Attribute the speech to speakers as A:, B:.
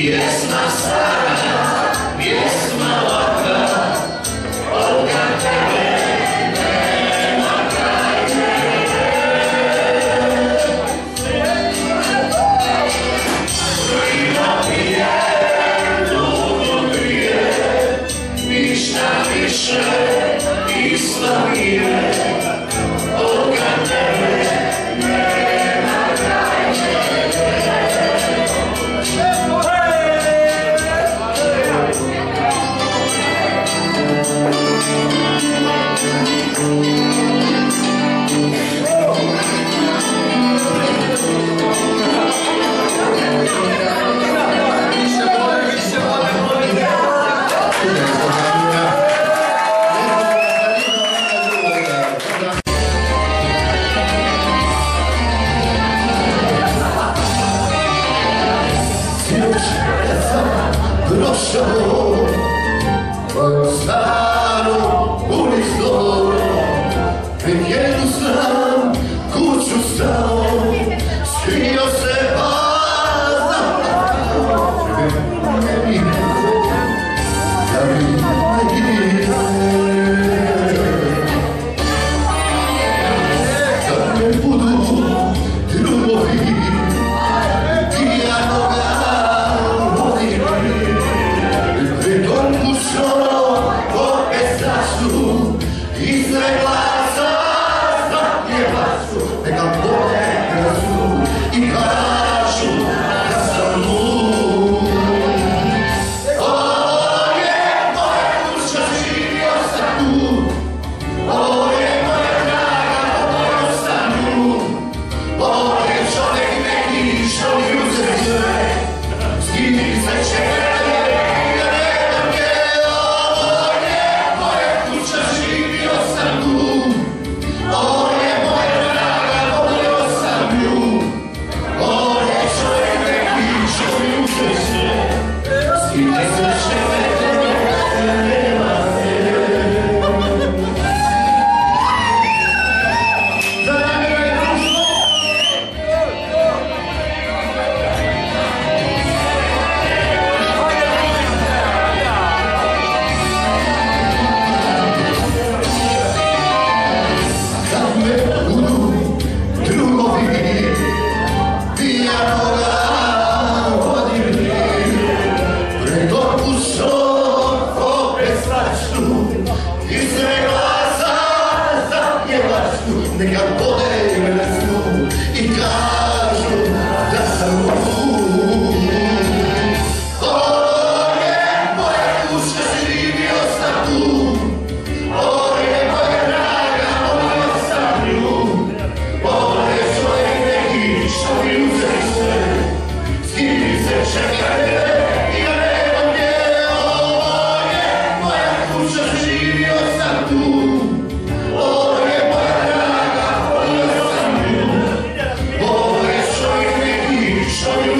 A: Pjesma stara Show you it today. Steam is a. Sorry.